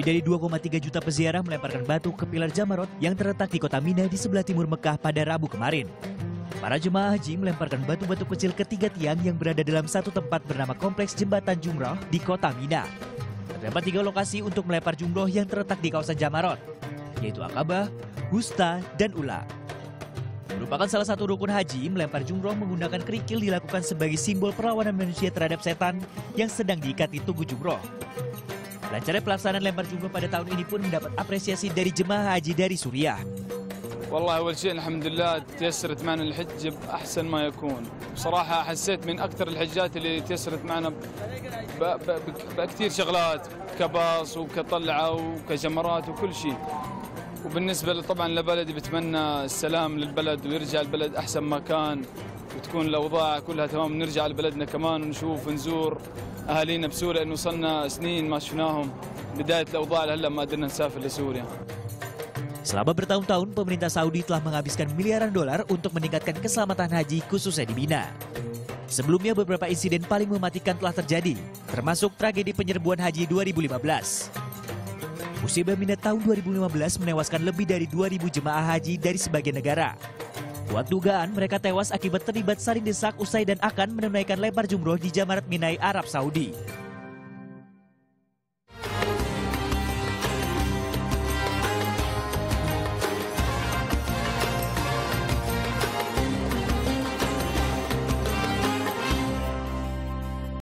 Lebih dari 2,3 juta peziarah melemparkan batu ke pilar Jamarot yang terletak di kota Mina di sebelah timur Mekah pada Rabu kemarin. Para jemaah haji melemparkan batu-batu kecil ke tiga tiang yang berada dalam satu tempat bernama Kompleks Jembatan Jumroh di kota Mina. Terdapat tiga lokasi untuk melempar jumroh yang terletak di kawasan Jamarot, yaitu Akabah, Gusta, dan Ula. Merupakan salah satu rukun haji, melempar jumroh menggunakan kerikil dilakukan sebagai simbol perlawanan manusia terhadap setan yang sedang diikat di tubuh jumroh. Lancarnya pelaksanaan lempar jumroh pada tahun ini pun mendapat apresiasi dari jemaah haji dari Suriah. والله أول شيء الحمد لله تيسرت معنا الحج بأحسن ما يكون. بصراحة حسيت من أكثر الحجات اللي تيسرت معنا بكثير شغلات كباص وكطلعة وكجمرات وكل شيء. وبالنسبة طبعا لبلدي بتمنى السلام للبلد ويرجع البلد أحسن ما كان. وتكون الاوضاع كلها تمام نرجع لبلدنا كمان ونشوف ونزور اهالينا بسوريا انه صرنا سنين ما شفناهم بدايه الاوضاع لهلا ما قدرنا نسافر لسوريا Selama bertahun-tahun, pemerintah Saudi telah menghabiskan miliaran dolar untuk meningkatkan keselamatan haji khususnya di Mina. Sebelumnya beberapa insiden paling mematikan telah terjadi, termasuk tragedi penyerbuan haji 2015. Musibah Mina tahun 2015 menewaskan lebih dari 2.000 jemaah haji dari sebagian negara. Kuat dugaan mereka tewas akibat terlibat saling desak usai dan akan menunaikan lempar jumroh di Jamarat Minai, Arab Saudi.